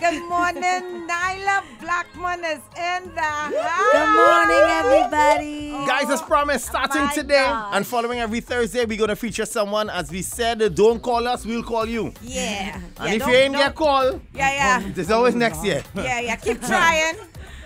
Good morning, Nailah Blackman is in the house. Good morning, everybody. Guys, as promised, oh starting today gosh. and following every Thursday, we're going to feature someone. As we said, don't call us, we'll call you. Yeah. And yeah, if you ain't don't- get called, Yeah, yeah. there's always next year. Yeah, yeah. Keep trying.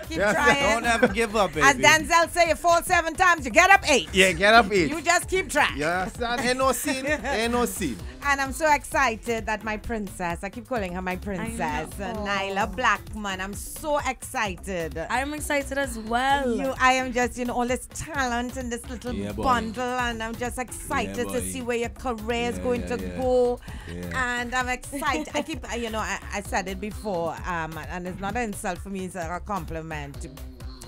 Keep Yeah. trying. Don't ever give up, baby. As Denzel say, you fall seven times, you get up eight. Yeah, get up eight. You just keep trying. You understand? Ain't no scene. Ain't no scene. And I'm so excited that my princess, I keep calling her my princess, know. uh, Nailah Blackman. I'm so excited. I'm excited as well. You, I am just, you know, all this talent in this little Yeah, bundle, and I'm just excited Yeah, to see where your career is Yeah, going yeah, to yeah. go. Yeah. And I'm excited. I keep, uh, you know, I, I said it before, um, and it's not an insult for me; it's a compliment.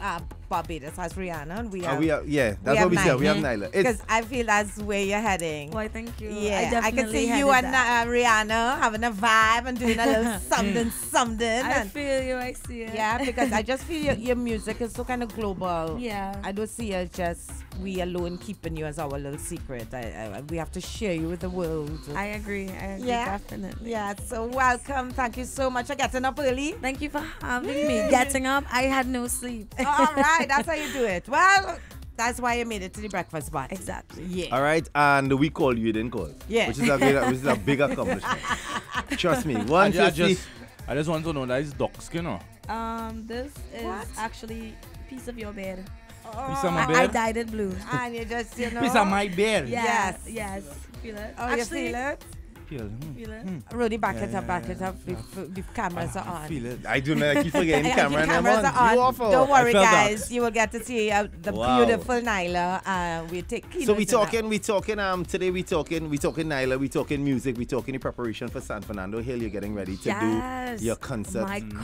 Uh, Barbados has Rihanna, and we Uh, we are, yeah, that's what we said. We have Nailah. Because I feel that's where you're heading. Why, thank you. Yeah, I, I, can see you and uh, Rihanna having a vibe and doing a little something, something. I and- feel you. I see it. yeah, because I just feel your, your music is so kind of global. Yeah. I don't see it just we alone keeping you as our little secret. I, I, we have to share you with the world. I agree. I agree. Yeah. Definitely. yeah, so welcome. Thank you so much for getting up early. Thank you for having me. Getting up, I had no sleep. All right, that's how you do it. Well, that's why you made it to the breakfast spot. exactly. Yeah. all right, and we call you, you didn't call. Yeah. Which is a big, which is a big accomplishment. Trust me. I, One ju- I just, I just want to know that is dog skin, or? Um, this is What? actually piece of your bed. Piece of my I, I dyed it blue. And you just, you know. Piece of my bed. Yeah, Yes. Yes. Feel it. Oh, actually, you feel it? Feel, hmm. Feel it. Rudy, back Yeah, it up, yeah, back yeah, it up. yeah. The, the cameras are on. Feel it. I do not I keep forgetting Yeah, camera the cameras are You on. Don't worry, felt that. guys. You will get to see uh, the Wow. beautiful Nailah. Uh, we take So we keynote in talking, we talking. Um, today we talking, we talking Nailah, we talking music, we talking the preparation for San Fernando Hill. You're getting ready to Yes. do your concert My Mad.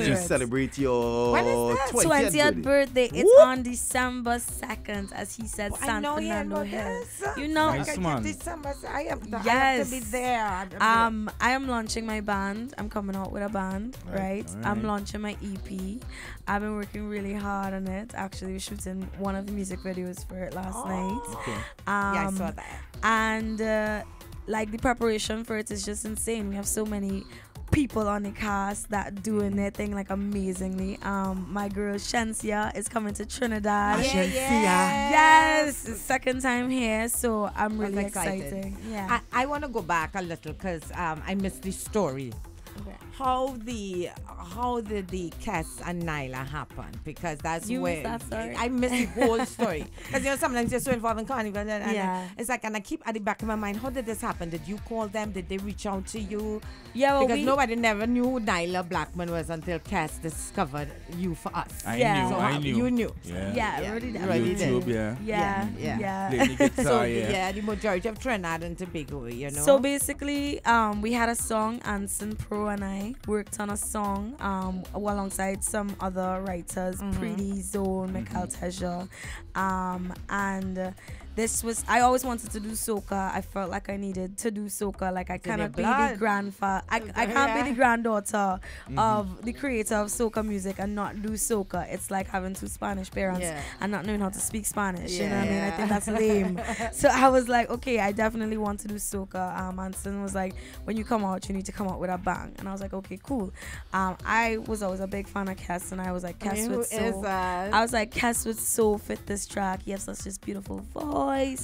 concert. to celebrate your When is that? 20th, 20th birthday. It's Whoop. on December 2nd, as he said, Oh, I San know Fernando Hill. You know, Nice. Okay. December, so I am, I have to be there. I have Um, I am launching my band. I'm coming out with a band, Right, right? I'm launching my EP. I've been working really hard on it. Actually, we're shooting one of the music videos for it last Oh. night. Okay. Um, yeah, I saw that. And uh, like the preparation for it is just insane. We have so many people on the cast that doing their thing like amazingly. Um, my girl Shenseea is coming to Trinidad. Yeah, yeah. Yes, second time here, so I'm really excited. excited. Yeah. I, I want to go back a little because um, I missed the story. Okay. How the how did the Kes and Nailah happen? Because that's You where that story? I missed the whole story. Because you know sometimes you're so involved in carnival, and, and Yeah. it's like, and I keep at the back of my mind, how did this happen? Did you call them? Did they reach out to you? yeah, well, because we, nobody never knew who Nailah Blackman was until Kes discovered you for us. I Yeah. knew, So I how- knew. you knew. Yeah. yeah, Yeah, already you done. YouTube, yeah. Yeah, Yeah, yeah. Playing the guitar, So yeah. yeah, the majority of Trinidad and Tobago, you know. So basically, um, we had a song. Anson Pro and I worked on a song um, alongside some other writers, Mm-hmm. Pretty Zone, Mikhail Teja, um, and. This was I always wanted to do soca. I felt like I needed to do soca. Like I cannot be the grandfather. I, I can't Yeah. be the granddaughter of the creator of soca music and not do soca. It's like having two Spanish parents Yeah. and not knowing how to speak Spanish. You know what I mean? I think that's lame. so I was like, okay, I definitely want to do soca. Um, Anson was like, when you come out, you need to come out with a bang. And I was like, okay, cool. Um, I was always a big fan of Kes, and I was like, I Kes mean, who would so. is that? I was like, Kes would so fit this track. Yes, such this beautiful voice,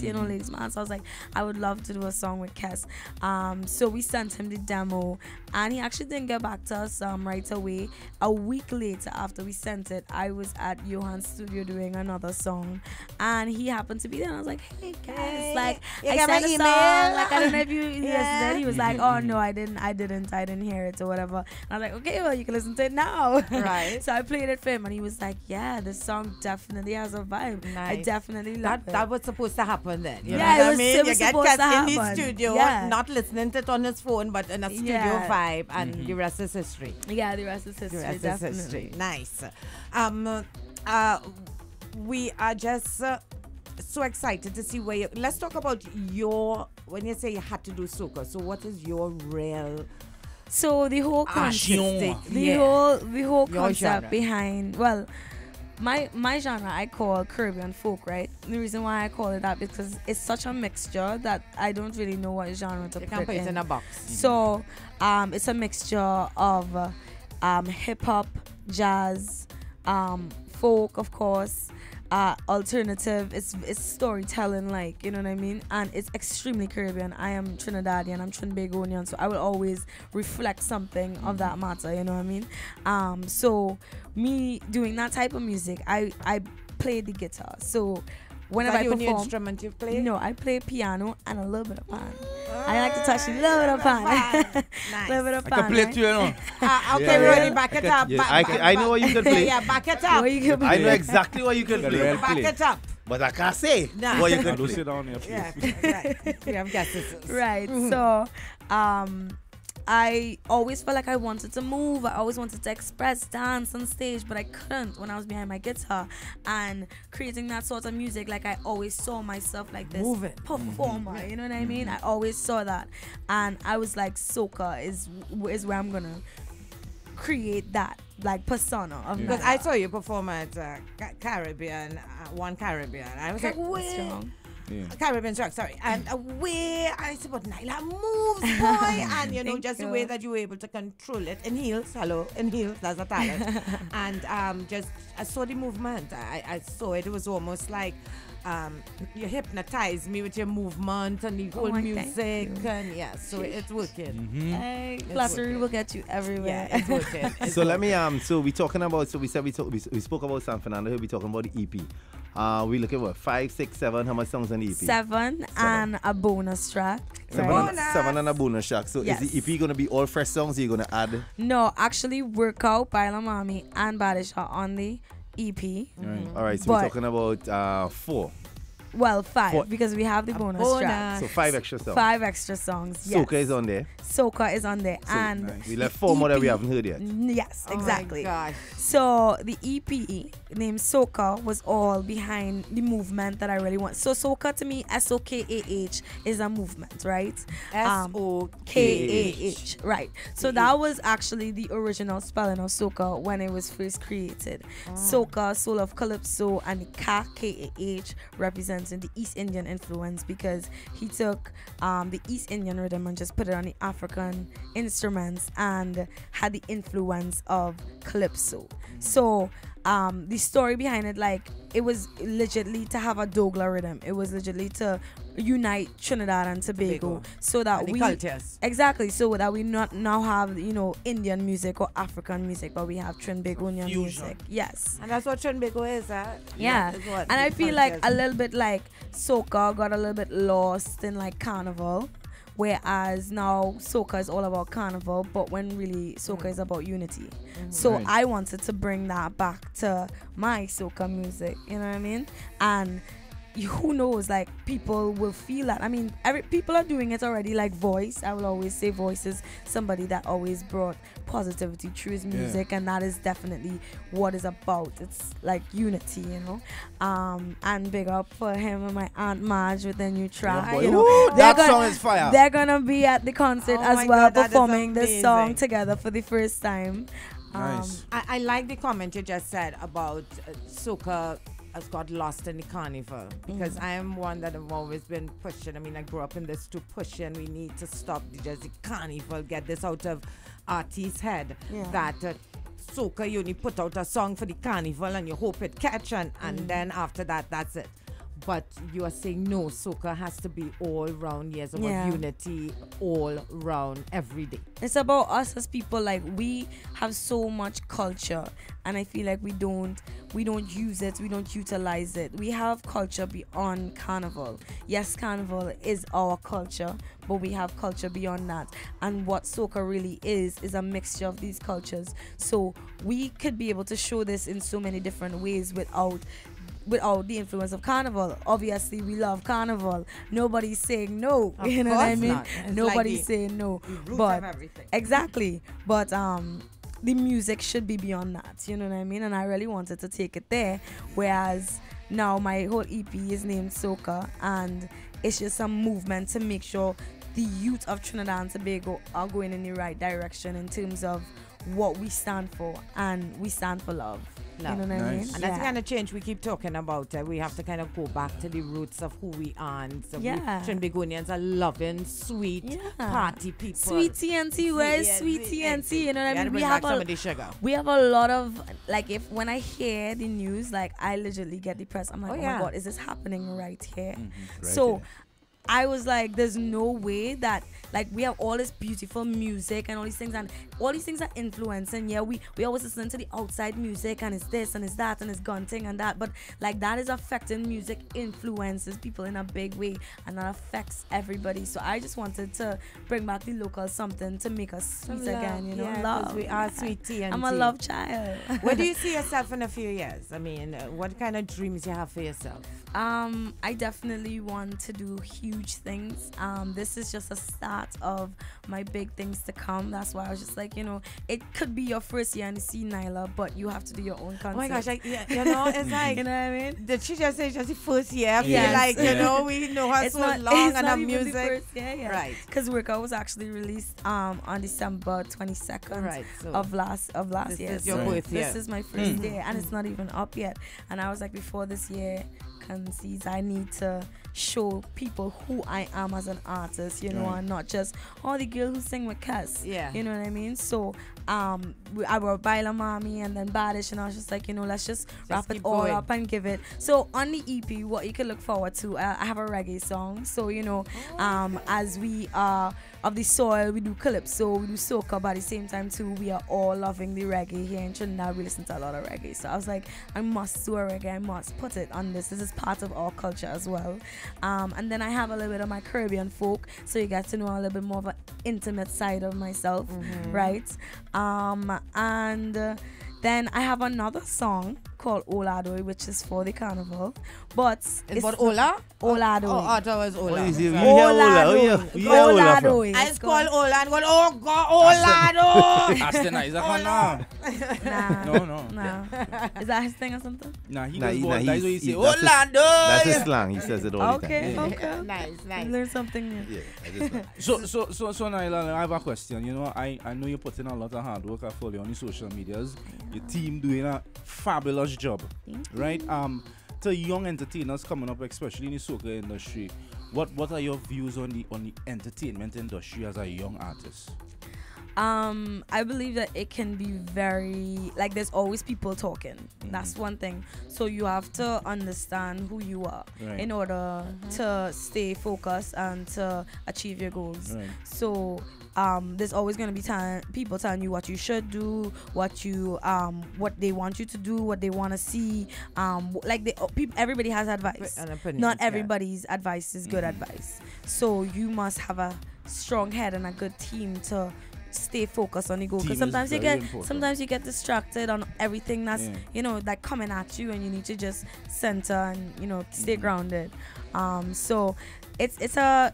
you know, ladies man. So I was like, I would love to do a song with Kes. Um, so we sent him the demo, and he actually didn't get back to us um, right away. A week later, after we sent it, I was at Johan's studio doing another song, and he happened to be there. And I was like, Hey, Kes, Hey, like I sent a email? song. Like I don't know if you Yeah. listened. He was like, Oh no, I didn't, I didn't, I didn't hear it or whatever. And I was like, Okay, well you can listen to it now. Right. so I played it for him, and he was like, Yeah, this song definitely has a vibe. I definitely love that it. that was supposed to happen then. You Yeah, know it what I was- mean? it you was get supposed Kes to in the studio, Yeah. not listening to it on his phone, but in a studio Yeah. vibe, and the rest is history. yeah, the rest is The history. rest is history. Nice. Um, uh, we are just uh, so excited to see where you. Let's talk about your. When you say you had to do soca, so what is your real? So the whole Passion. concept, the Yeah. whole the whole Your concept genre. behind well, my my genre I call Caribbean folk, right? The reason why I call it that because it's such a mixture that I don't really know what genre to You put put it in. in a box. So um, it's a mixture of um, hip hop, jazz, um, folk, of course, uh, alternative. It's it's storytelling, like you know what I mean, and it's extremely Caribbean. I am Trinidadian, I'm Trinbagonian, so I will always reflect something of that matter. You know what I mean? Um, so me doing that type of music, I I play the guitar. So whenever Is that I the only perform, instrument you play? no, I play piano and a little bit of pan. I like to touch a little bit of pan. Nice. little bit of pan. I can play right? too, you know. Ah, okay, Yeah, Ronnie, yeah. back it up. Yeah, back- I, back- I know what you can play. yeah, back it up. You I know exactly what you can play. Back play. it up. But I can't say Nah. what you can do play. sit down here, please. Yeah, right. We have guesses. right Mm-hmm. so um i always felt like i wanted to move i always wanted to express dance on stage but i couldn't when i was behind my guitar and creating that sort of music like i always saw myself like this Moving. performer you know what i mean i always saw that and i was like soca is is where i'm gonna create that like persona of Because my- I saw you perform at uh, Caribbean, uh, one Caribbean. I was like, where? Strong. Yeah. Caribbean track, sorry. And uh, where? I said, but Nailah moves, boy. and, you know, Thank just the way that you were able to control it in heels. Hello, in heels. That's a talent. and um, just, I saw the movement. I, I saw it. It was almost like um, you hypnotized me with your movement and the Oh, whole my, music. And yeah, so it's working. Mm-hmm. Hey, It's flattery working. will get you everywhere Yeah, it's working. It's So let me um. So we talking about. So we said we talk, we, we spoke about San Fernando. Here we talking about the EP. Uh, we looking what five, six, seven. How much songs on the EP? seven, and a bonus track Seven, right? and, seven and a bonus track. So Yes. is the EP gonna be all fresh songs? Or you gonna add? No, actually, Workout by La Mami and Badish are on the EP. Right. All right. So we're talking about uh four. Well, five Four. because we have the bonus, bonus. track. So five extra songs. Five extra songs. Yes. Soca is on there. Soca is on there, and nice. We left four more that we haven't heard yet. Yes, Oh my exactly. gosh. So the EP named Sokah was all behind the movement that I really want. So Sokah to me, S O K A H, is a movement, right? Um, S O K A H, right. So that was actually the original spelling of soca when it was first created. Soca, soul of calypso, and the Ka K A H representing the East Indian influence because he took um, the East Indian rhythm and just put it on the African instruments and had the influence of calypso. So um, the story behind it, like it was legitly to have a Dogla rhythm. It was legitly to unite Trinidad and Tobago, Tobago. so that And the we cultures. Exactly, so that we not now have you know Indian music or African music, but we have Trinbagonian music. Yes, And that's what Trinbago is, huh? yeah, Is what and I feel like a little bit like soca got a little bit lost in like carnival, whereas now soca is all about carnival, but when really soca is mm. about unity. Mm-hmm. So Right. I wanted to bring that back to my soca music. You know what I mean? And you- who knows like people will feel that. I mean every people are doing it already like voice. I will always say voice is somebody that always brought positivity through his music and that is definitely what it's about. It's like unity you know? Um and big up for him and my aunt marge with their new track boy. you know? Ooh, they're that gonna- song is fire. they're gonna be at the concert Oh as well God, performing this song together for the first time. Um, Nice. I, I like the comment you just said about uh, soca has got lost in the carnival because Mm. I am one that have always been pushing. I mean, I grew up in this to push, and We need to stop the, the carnival, get this out of artists' head Yeah. that uh, soca you only put out a song for the carnival and you hope it catch and, Mm. and then after that that's it. But you are saying no, soca has to be all round. Years about Yeah. unity all round every day. it's about us as people like we have so much culture and i feel like we don't we don't use it we don't utilize it. We have culture beyond carnival. Yes carnival is our culture but we have culture beyond that. And what soca really is is a mixture of these cultures. So we could be able to show this in so many different ways without without the influence of carnival obviously we love carnival nobody's saying no Of you know what i mean like nobody's the- saying no but everything. Exactly. But um the music should be beyond that, you know what I mean? And I really wanted to take it there. Whereas now my whole EP is named Sokah and it's just a movement to make sure the youth of Trinidad and Tobago are going in the right direction in terms of what we stand for and we stand for love. Love. You know what I mean? Nice. And that's kind of change we keep talking about. Uh, we have to kind of go back to the roots of who we are. And so Yeah. we are loving, sweet, Yeah. party people. Sweet TNT, where's Yeah, sweet TNT? You know what I mean? We have a of the sugar. we have a lot of like if when I hear the news, like I literally get depressed. I'm like, Oh, oh, my god, is this happening right here? Right so here. I was like, there's no way that like we have all this beautiful music and all these things and all these things are influencing. Yeah, we we always listen to the outside music and it's this and it's that and it's gunting and that, but like that is affecting music influences people in a big way and that affects everybody. So I just wanted to bring back the local something to make us sweet again. You know, Yeah, love. we are Yeah. sweet TNT. I'm a love child. Where do you see yourself in a few years? I mean, uh, what kind of dreams you have for yourself? Um, I definitely want to do huge things. Um, this is just a start of my big things to come. That's why I was just like, you know, it could be your first year and you see Nailah, but you have to do your own concert. Oh my gosh, I, yeah, you know, it's like, you know what I mean? did she just say it's just the first year? I Yes. like, you Yeah. know, we know her It's so not, long it's and not her even the music. first year, yeah. Right. Because Workout was actually released um on December 22nd Right. So of last of last this year. is your so birth this is my first year and it's not even up yet. And I was like, before this year concedes, I need to show people who I am as an artist, you know, Right. and not just oh the girl who sing with Kes. Yeah. You know what I mean? So um we- I wrote Baila Mommy and then Badish and I was just like, you know, let's just, wrap it all going. up and give it. So on the EP, what you can look forward to, uh, I have a reggae song. So you know, um, as we are of the soil, we do calypso, we do soca, but at the same time too, we are all loving the reggae here in Trinidad. We listen to a lot of reggae, so I was like, I must do a reggae, I must put it on this. This is part of our culture as well. Um, and then I have a little bit of my Caribbean folk, so you get to know a little bit more of an intimate side of myself, right? Um, and. Then I have another song called Oladoi, which is for the carnival. But It's what Ola? Oladoi. Oh, oh, I thought it was Ola. Oh, you see, you Sorry. hear Ola? Oh, yeah. You hear Ola from? Oladoi. I just call Ola and go, oh God, Ola, That's the nice. Nah, Nah. no, no. Nah. Is that his thing or something? Nah, he Nah, does he- nah, That's what he he- say. that's his- That's his slang. He says it all Okay, the time. okay. okay. nice, nice. Learn something new. Yeah, I just know. So, so, so, so, Nailah, I have a question. You know, I, I know you're putting a lot of hard work. I follow you on the social medias. Your team doing a fabulous job, right? Um, to young entertainers coming up, especially in the soca industry, what what are your views on the on the entertainment industry as a young artist? Um, I believe that it can be very like there's always people talking. That's one thing. So you have to understand who you are Right. in order to stay focused and to achieve your goals. Right. So um, there's always going to be time people telling you what you should do, what you um, what they want you to do, what they want to see. Um, like they, oh, everybody has advice. Opinion, Not yeah. everybody's advice is good advice. So you must have a strong head and a good team to stay focused on the goal. Because sometimes you get important. sometimes you get distracted on everything that's Yeah. you know like coming at you, and you need to just center and you know stay Mm-hmm. grounded. Um, so it's it's a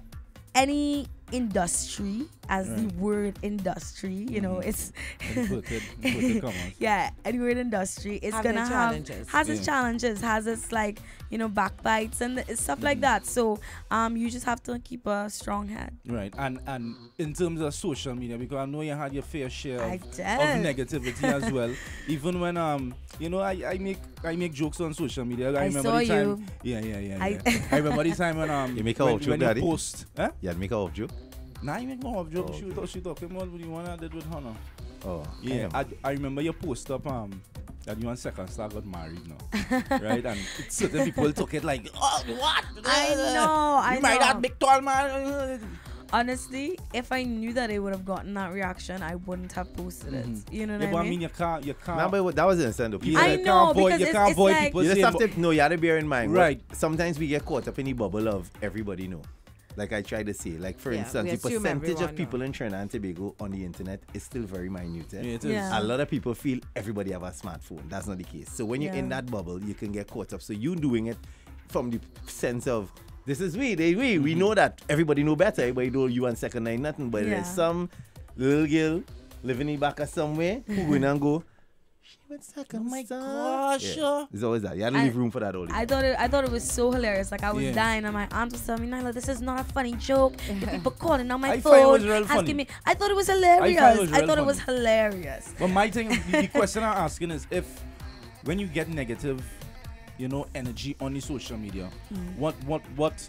any industry as the word industry you know Mhm. it's Inverted, inverted yeah any word industry it's Have gonna their have challenges. has its challenges has its like you know backbites and stuff like Mhm. that so um you just have to keep a strong head Right, and and in terms of social media, because I know you had your fair share of, of negativity as well. Even when um, you know, I, I make I make jokes on social media. I, I remember saw the time. you. Yeah, yeah, yeah. I- yeah. I remember the time when um, You make a when, off joke, when you daddy? post. Huh? Yeah, make a off joke. Nah, you make more of joke. Oh, She thought she talking about the one I did with Hannah. Oh, Yeah. I, I remember your post up um that you and Second Star got married now, right? And certain people took it like, oh, what? I know, I married know. that big tall man. honestly if i knew that it would have gotten that reaction i wouldn't have posted it Mhm. you know what Yeah, i but mean, I mean, you can't, you can't. Nah, but that was innocent though. People yeah, I know, can't avoid, because you it's- can't it's avoid like- people you just saying, have to no, you have to bear in mind. Right. sometimes we get caught up in the bubble of everybody know. Like I try to say, like for Yeah, instance, the percentage of people in Trinidad and Tobago on the internet is still very minute. eh? Yeah, it is. Yeah. A lot of people feel everybody have a smartphone. That's not the case. So when you're in that bubble, you can get caught up. So you doing it from the sense of this is we, they we. We know that everybody know better. Everybody know you and second nine nothing. But Yeah. there's some little girl living in the back of somewhere who going and go. She went second. Oh my star." gosh, Yeah. It's always that. You have to I- leave room for that all the I thought it. I thought it was so hilarious. Like I was Yeah. dying, and my aunt was telling me, "Nailah, this is not a funny joke." The people calling on my I phone, find it was real asking funny. me. I thought it was hilarious. I it was I real thought it was hilarious. But my thing, the, the question I'm asking is if when you get negative, you know, energy on the social media, Mm. what what what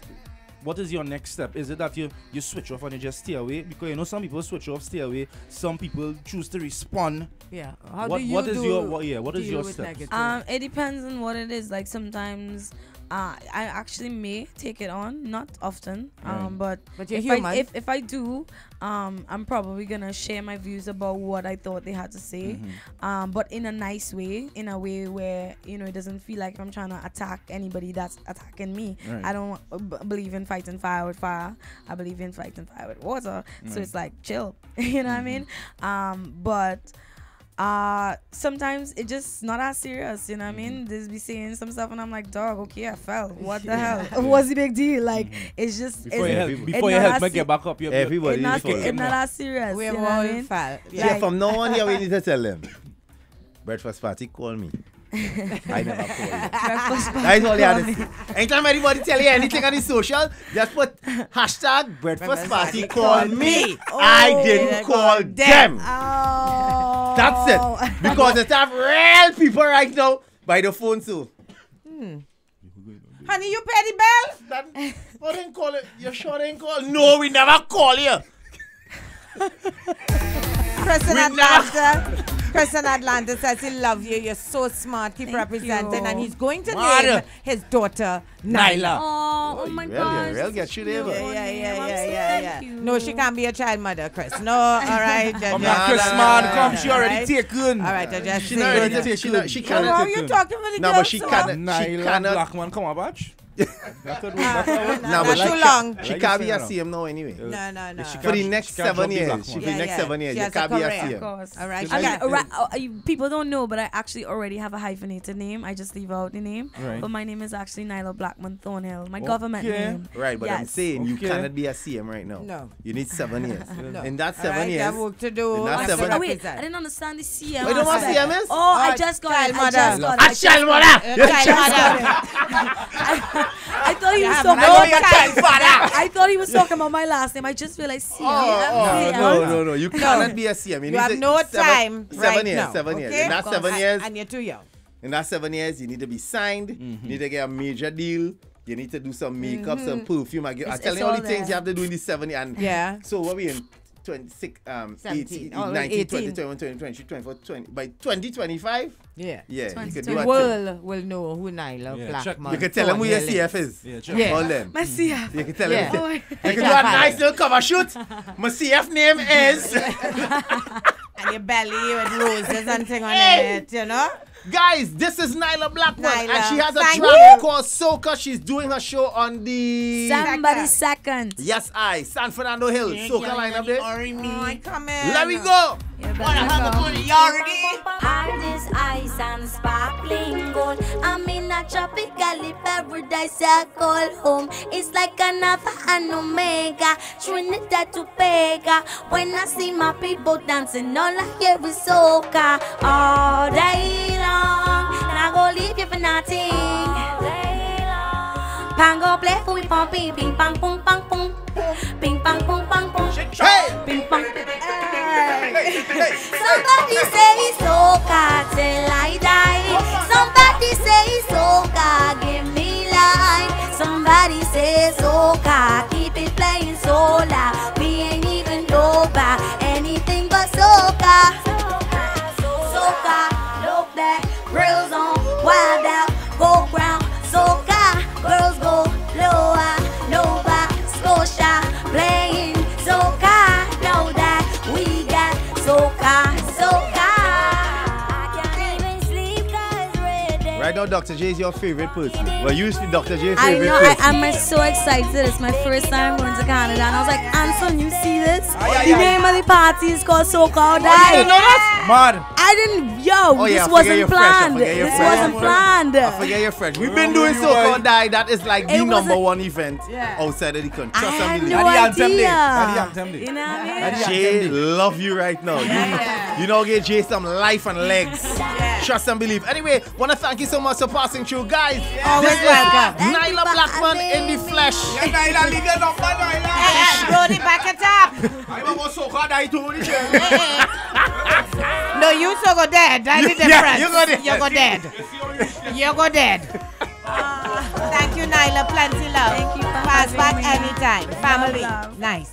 what is your next step? Is it that you you switch off and you just stay away? Because you know some people switch off, stay away. Some people choose to respond. Yeah. How what do you what is do your what, yeah? What is your with steps? negative? Um, it depends on what it is. Like sometimes, uh, I actually may take it on, not often. Um, but But if. I if, if I do, um, I'm probably gonna share my views about what I thought they had to say. Mm-hmm. Um, but in a nice way, in a way where you know it doesn't feel like I'm trying to attack anybody that's attacking me. Right. I don't uh, b- believe in fighting fire with fire. I believe in fighting fire with water. So it's like chill. you know what I mean? Um, but uh sometimes it just not as serious you know what i mean? Mm-hmm. Just be saying some stuff and i'm like dog okay i fell what the hell? What's the big deal? Like mm-hmm. it's just Before it's, you help, it's before you help as me get back up, you Everybody eh, it's not, is it's not as serious we you have know what all I mean? fell. Yeah, Like- from now on, here we need to tell them. Breakfast party, call me. I never call you. Breakfast That is all you have to say. Anytime anybody tell you anything on the social, just put hashtag breakfast party, call me. I Oh. didn't call them. oh That's it. Because it's have real people right now by the phone too. Hmm. Honey, you pay the bill? That, oh, didn't call it. You sure didn't call? No, we never call you. Chris in We Atlanta. Chris in Atlanta says he loves you. You're so smart. Keep Thank representing. you. And he's going to Mother. name his daughter Nailah. oh, oh my Real, gosh real, that's get you there, cute. but- Yeah, yeah, yeah, yeah, yeah, thank yeah. you. No, she can't be a child mother, Chris. No, all right. just- Come just- on, Chris, man, come. She all already right. taken. All right, I just She say not ready it. to take. She not. She How are you talking with the No, girl, but she so? cannot. She Nailah. Blackman, come on, batch. That's what we- that's what we- no, Nah, not but too she long. She Like can't be a say, CM now anyway. No, no, no. She For the She next can't seven drop the years, she one. for the Yeah, next yeah. seven years, She you has a can't be a career. Of CM. course. All right. Just like- Okay, ra- uh, you- people don't know, but I actually already have a hyphenated name. I just leave out the name. Right. But my name is actually Nailah Blackman Thornhill, my government Okay. name. Right, but I'm Yes. saying you Okay. cannot be a CM right now. No. You need seven years. no. In that seven right, you years, have work to do. in that Have to seven- Oh, wait. I didn't understand the CM. Oh, you don't want aspect. CM is? Oh, I just got it. I just mother. got it. a I just child got mother. Uh, You're child child mother. I thought he You was have talking about your child father. I thought he was talking about my last name. I just realized like CM. Oh, no, no, no. You cannot be a CM. You, You need have to- no seven- time Seven right years, now, seven years. okay? In that Of seven course. years, And you're too young. in that seven years, you need to be signed. Mm-hmm. You need to get a major deal. You need to do some makeup, some perfume. I, give, I It's- tell you all all the things you have to do in these seven years. And Yeah. So what we in 26, um, 17. 18, Oh, 19, 18. 20, 21, 22, 23, 24, 20. By 2025, Yeah. yeah, you 20, could The do a thing. world will know who Nailah Yeah, Blackman check- You can tell them who your CF is. Yeah, check. Yeah. All them. My CF. You can tell Yeah. them. Oh, You my- can do a nice little cover shoot. My CF name is. And your belly with roses and thing on Hey. it, you know? Guys, this is Nailah Blackman, and she has a thank track you. called Sokah. She's doing her show on the Somebody second. Yes, I San Fernando Hills Soca line up there. Oh, I come in. Let me go. You better go. You already. Heart is ice and sparkling gold. I'm in a tropical paradise I call home. It's like an alpha and omega, Trinidad to Vega. When I see my people dancing, all I hear is soca all day long. And I go leave you for nothing. Pango play for we pumping, ping pong, pong, pong, pong. Ping pong, pong, pong, pong. Hey. Ping pong. Somebody say soca till I die. Somebody say soca, give me life. Somebody say soca, keep it playing so loud. We ain't even know about anything but. Soca, Dr. J is your favorite person. Well, you used to be Dr. J's I favorite know, I, person. I'm so excited. It's my first time going to Canada. And I was like, Anson, you see this? Aye, aye, the aye. name of the party is called So Called oh, You Die. didn't know that? Mad. I didn't, yo, Oh, yeah, this wasn't you're fresh, I planned. This fresh. wasn't planned. I forget your friend. We've been doing so Soca were- or Die. That is like the number wasn't- one event Yeah. outside of the country. I Trust had and no believe. At the anthem idea. day. At the anthem. You know what I mean? Jay love you right now. You, you know, get Jay some life and legs. Trust and believe. Anyway, wanna thank you so much for passing through, guys. Always this is welcome. Nailah Blackman in the flesh. Nailah, leave your number, Nailah. Brody, back it up. I want Soca die too. No, you also go dead. That's the Yeah, difference. you go dead. You go dead. You go dead. Ah, thank you, Nailah. Plenty love. Thank you for Pass back me. anytime. Family. love. Nice.